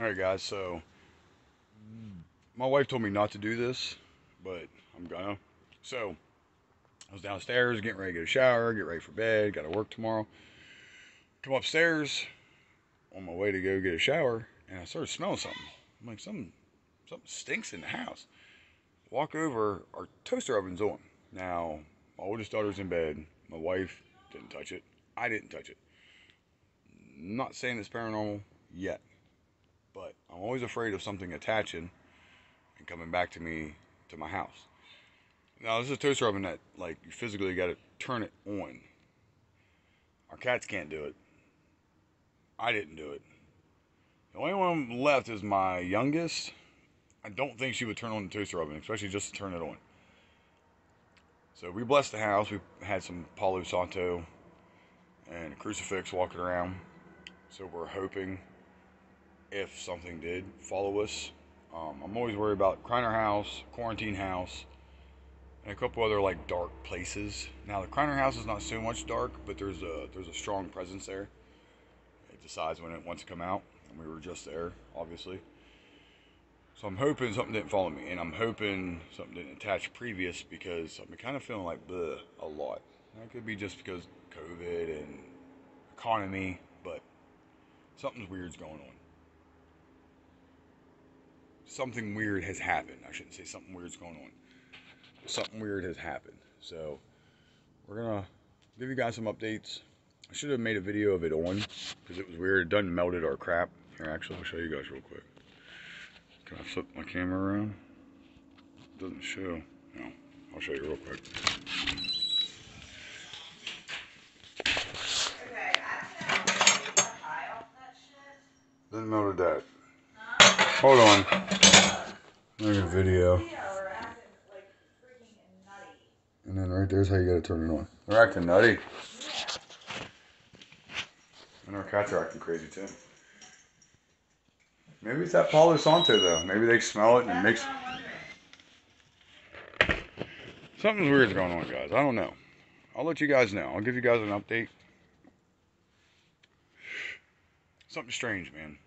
Alright guys, so my wife told me not to do this, but I'm gonna. So I was downstairs getting ready to get a shower, get ready for bed, gotta work tomorrow. Come upstairs on my way to go get a shower, and I started smelling something. I'm like, something something stinks in the house. Walk over, our toaster oven's on. Now, my oldest daughter's in bed. My wife didn't touch it. I didn't touch it. not saying it's paranormal yet but I'm always afraid of something attaching and coming back to me to my house. Now this is a toaster oven that like you physically got to turn it on. Our cats can't do it. I didn't do it. The only one left is my youngest. I don't think she would turn on the toaster oven, especially just to turn it on. So we blessed the house. We had some Palo Santo and a crucifix walking around. So we're hoping if something did follow us. Um, I'm always worried about Kreiner House, Quarantine House, and a couple other like dark places. Now the Kreiner House is not so much dark, but there's a there's a strong presence there. It decides when it wants to come out, and we were just there, obviously. So I'm hoping something didn't follow me, and I'm hoping something didn't attach previous because I'm kind of feeling like bleh a lot. That could be just because COVID and economy, but something's weird's going on something weird has happened. I shouldn't say something weird's going on. Something weird has happened. So we're gonna give you guys some updates. I should have made a video of it on because it was weird. It done melted our crap. Here, actually, I'll show you guys real quick. Can I flip my camera around? It doesn't show. No, I'll show you real quick. Then melted that. Hold on. Look at video. And then right there's how you gotta turn it on. They're acting nutty. And our cats are acting crazy too. Maybe it's that Palo Santo though. Maybe they smell it and it makes something's weird going on, guys. I don't know. I'll let you guys know. I'll give you guys an update. Something strange, man.